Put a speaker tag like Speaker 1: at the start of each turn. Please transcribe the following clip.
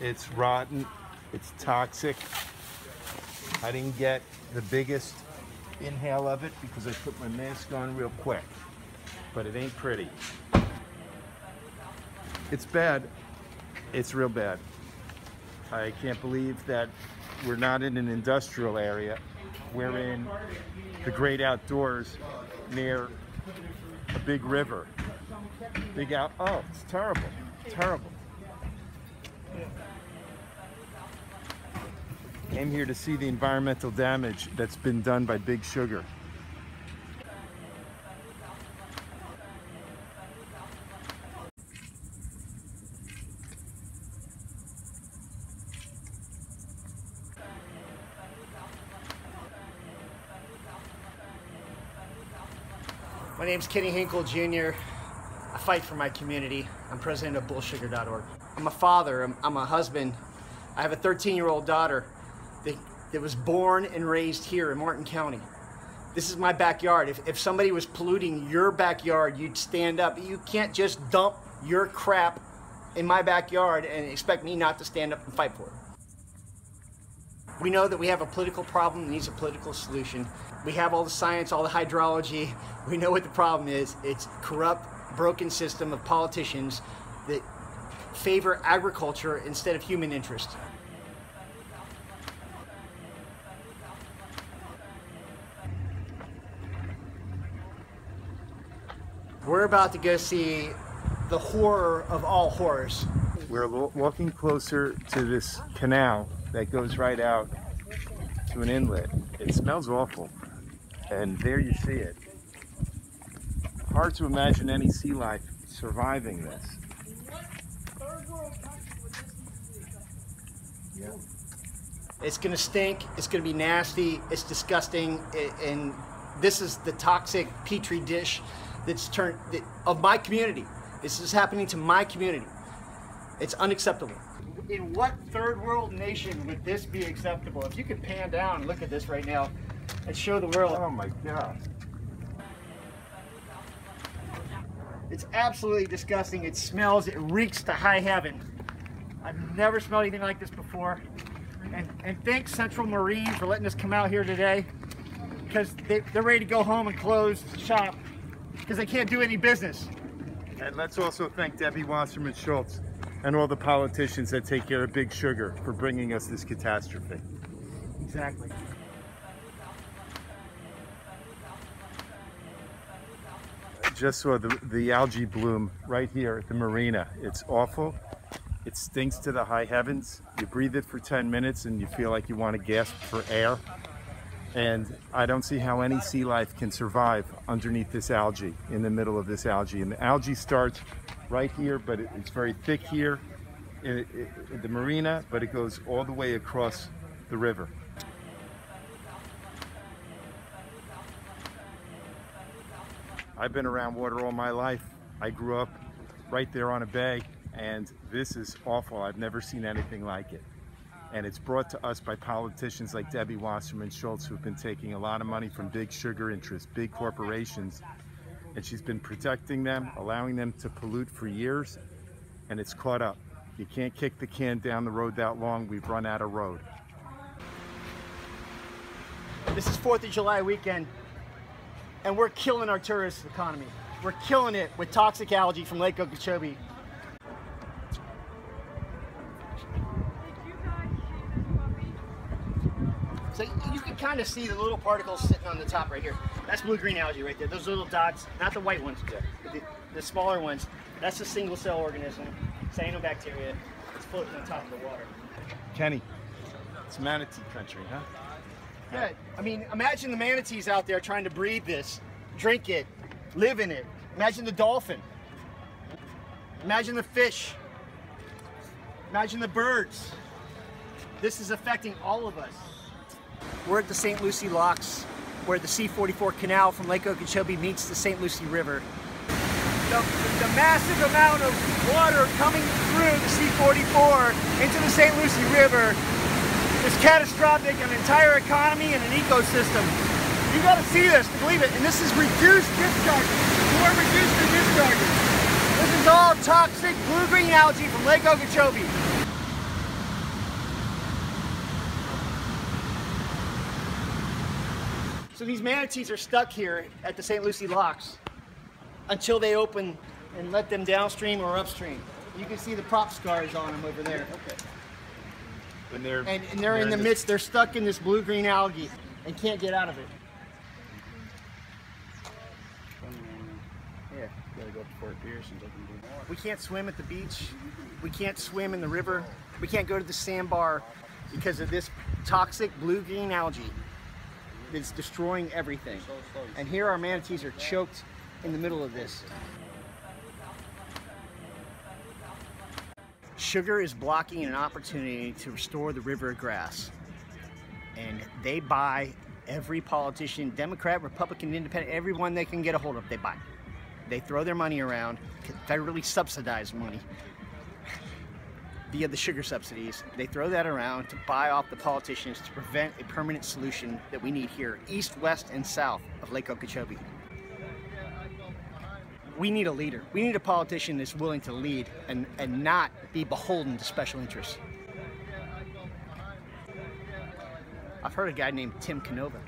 Speaker 1: It's rotten. It's toxic. I didn't get the biggest inhale of it because I put my mask on real quick. But it ain't pretty. It's bad. It's real bad. I can't believe that we're not in an industrial area. We're in the great outdoors near a big river. Big out. Oh, it's terrible. Terrible. Came here to see the environmental damage that's been done by Big Sugar.
Speaker 2: My name's Kenny Hinkle Jr. I fight for my community. I'm president of bullsugar.org. I'm a father, I'm, I'm a husband. I have a 13 year old daughter that, that was born and raised here in Martin County. This is my backyard. If, if somebody was polluting your backyard, you'd stand up. You can't just dump your crap in my backyard and expect me not to stand up and fight for it. We know that we have a political problem that needs a political solution. We have all the science, all the hydrology. We know what the problem is. It's corrupt, broken system of politicians that favor agriculture instead of human interest. We're about to go see the horror of all horrors.
Speaker 1: We're walking closer to this canal that goes right out to an inlet. It smells awful. And there you see it. Hard to imagine any sea life surviving this.
Speaker 2: It's gonna stink. It's gonna be nasty. It's disgusting. And this is the toxic petri dish that's turned of my community. This is happening to my community. It's unacceptable. In what third world nation would this be acceptable? If you could pan down and look at this right now and show the world,
Speaker 1: Oh my God.
Speaker 2: it's absolutely disgusting. It smells. It reeks to high heaven. I've never smelled anything like this before. And, and thanks Central Marine for letting us come out here today because they, they're ready to go home and close shop because they can't do any business.
Speaker 1: And let's also thank Debbie Wasserman Schultz and all the politicians that take care of Big Sugar for bringing us this catastrophe.
Speaker 2: Exactly.
Speaker 1: I just saw the, the algae bloom right here at the marina. It's awful. It stinks to the high heavens. You breathe it for 10 minutes and you feel like you want to gasp for air. And I don't see how any sea life can survive underneath this algae, in the middle of this algae. And the algae starts right here, but it, it's very thick here in, in- in the marina, but it goes all the way across the river. I've been around water all my life. I grew up right there on a bay, and this is awful. I've never seen anything like it. And it's brought to us by politicians like Debbie Wasserman Schultz, who've been taking a lot of money from big sugar interests, big corporations, and she's been protecting them, allowing them to pollute for years, and it's caught up. You can't kick the can down the road that long. We've run out of road.
Speaker 2: This is 4th of July weekend, and we're killing our tourist economy. We're killing it with toxic algae from Lake Okeechobee. So you can kind of see the little particles sitting on the top right here. That's blue-green algae right there. Those little dots, not the white ones, the, the smaller ones. That's a single-cell organism, cyanobacteria. It's floating on top of the water.
Speaker 1: Kenny, it's manatee country, huh?
Speaker 2: Yeah, I mean, imagine the manatees out there trying to breathe this, drink it, live in it. Imagine the dolphin. Imagine the fish. Imagine the birds. This is affecting all of us. We're at the St. Lucie Locks, where the C-44 canal from Lake Okeechobee meets the St. Lucie River. The, the massive amount of water coming through the C-44 into the St. Lucie River is catastrophic an entire economy and an ecosystem. You gotta see this believe it. And this is reduced discharges. More reduced than discharges. This is all toxic blue-green algae from Lake Okeechobee. So these manatees are stuck here at the St. Lucie locks until they open and let them downstream or upstream. You can see the prop scars on them over there.
Speaker 1: Okay. And they're,
Speaker 2: And, and they're in the midst, they're stuck in this blue-green algae and can't get out of it.
Speaker 3: Yeah, gotta go up to Fort Pierce and to more.
Speaker 2: We can't swim at the beach. We can't swim in the river. We can't go to the sandbar because of this toxic blue-green algae that's destroying everything. And here our manatees are choked in the middle of this. Sugar is blocking an opportunity to restore the river grass. And they buy every politician, Democrat, Republican, Independent, everyone they can get a hold of, they buy. They throw their money around, federally subsidized money via the sugar subsidies. They throw that around to buy off the politicians to prevent a permanent solution that we need here, east, west, and south of Lake Okeechobee. We need a leader. We need a politician that's willing to lead and, and not be beholden to special interests. I've heard a guy named Tim Canova.